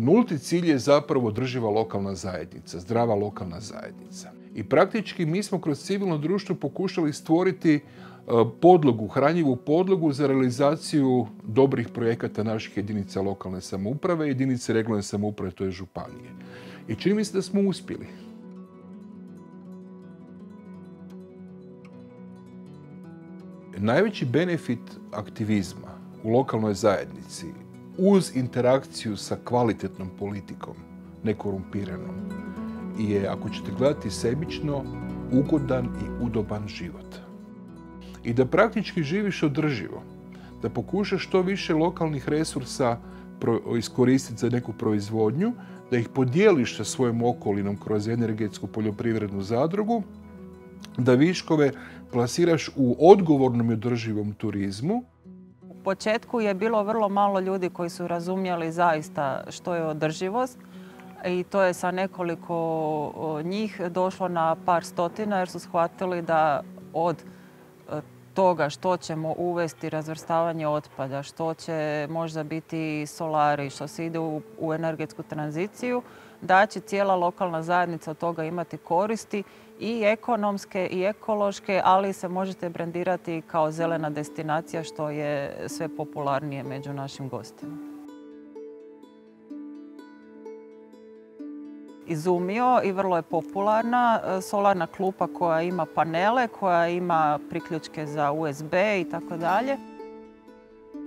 nulti cilj je zapravo održiva lokalna zajednica, zdrava lokalna zajednica. I praktički mi smo kroz civilno društvo pokušali stvoriti e, podlogu, hranjivu podlogu za realizaciju dobrih projekata naših jedinica lokalne samouprave, jedinice regionalne samouprave, to je županije. I čini mi se da smo uspjeli. Najveći benefit aktivizma u lokalnoj zajednici uz interakciju sa kvalitetnom politikom, nekorumpiranom, je, ako ćete gledati sebično, ugodan i udoban život. I da praktički živiš održivo, da pokušaš što više lokalnih resursa iskoristiti za neku proizvodnju, da ih podijeliš sa svojom okolinom kroz energetsku poljoprivrednu zadrugu, da viškove plasiraš u odgovornom i održivom turizmu. Početku je bilo vrlo malo ljudi koji su razumjeli zaista što je održivost i to je sa nekoliko njih došlo na par stotina jer su shvatili da od e, toga što ćemo uvesti razvrstavanje otpada, što će možda biti solari, što se ide u, energetsku tranziciju, da će cijela lokalna zajednica od toga imati koristi i ekonomske i ekološke, ali se možete brandirati kao zelena destinacija što je sve popularnije među našim gostima. izumio i vrlo je popularna. E, solarna klupa koja ima panele, koja ima priključke za USB i tako dalje.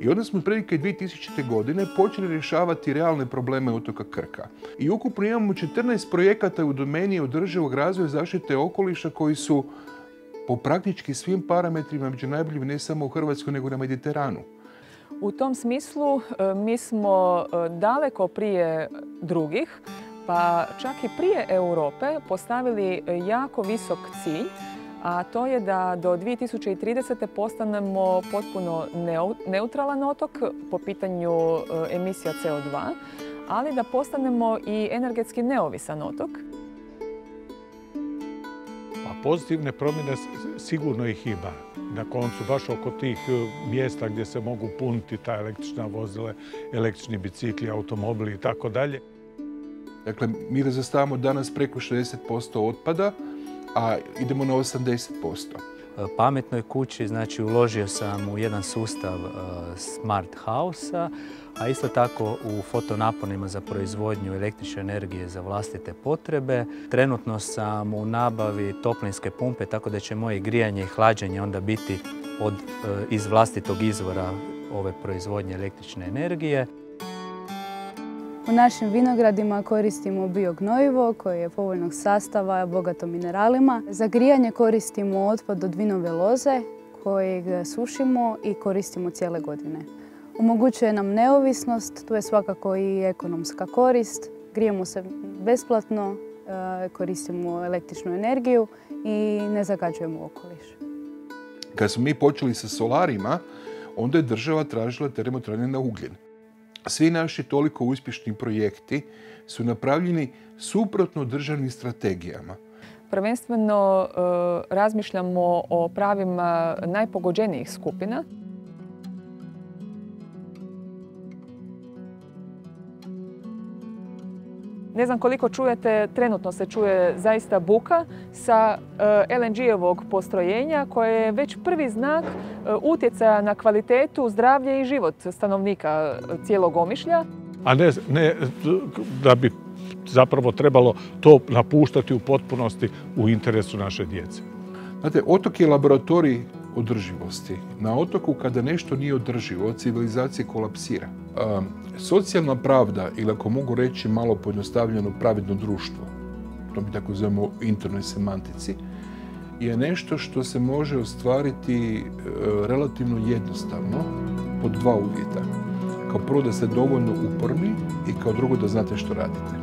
I onda smo prilike 2000. godine počeli rješavati realne probleme otoka Krka. I ukupno imamo 14 projekata u domeni održivog razvoja zaštite okoliša koji su po praktički svim parametrima među najboljim ne samo u Hrvatskoj nego na Mediteranu. U tom smislu e, mi smo e, daleko prije drugih pa čak i prije Europe postavili jako visok cilj, a to je da do 2030. postanemo potpuno neutralan otok po pitanju e, emisija CO2, ali da postanemo i energetski neovisan otok. Pa pozitivne promjene sigurno ih ima. Na koncu baš oko tih e, mjesta gdje se mogu puniti ta električna vozila, električni bicikli, automobili i tako dalje. Dakle, mi razvrstavamo danas preko 60% otpada, a idemo na 80%. Pametnoj kući, znači uložio sam u jedan sustav e, smart house a isto tako u fotonaponima za proizvodnju električne energije za vlastite potrebe. Trenutno sam u nabavi toplinske pumpe, tako da će moje grijanje i hlađenje onda biti e, iz vlastitog izvora ove proizvodnje električne energije. U našim vinogradima koristimo biognojivo koje je povoljnog sastava, bogato mineralima. Za grijanje koristimo otpad od vinove loze kojeg sušimo i koristimo cijele godine. Omogućuje nam neovisnost, tu je svakako i ekonomska korist. Grijemo se besplatno, e, koristimo električnu energiju i ne zagađujemo okoliš. Kad smo mi počeli sa solarima, onda je država tražila termotranje na ugljen svi naši toliko uspješni projekti su napravljeni suprotno državnim strategijama. Prvenstveno e, razmišljamo o pravima najpogođenijih skupina Ne znam koliko čujete, trenutno se čuje zaista buka sa e, LNG-ovog postrojenja koje je već prvi znak e, utjecaja na kvalitetu, zdravlje i život stanovnika cijelog Omišlja. A ne, ne da bi zapravo trebalo to napuštati u potpunosti u interesu naše djece. Znate, otok je laboratorij održivosti. Na otoku kada nešto nije održivo, civilizacija kolapsira. Socijalna pravda, ili ako mogu reći malo pojednostavljeno pravedno društvo, to mi tako zovemo internoj semantici, je nešto što se može ostvariti e, relativno jednostavno pod dva uvjeta. Kao prvo da ste dovoljno uporni i kao drugo da znate što radite.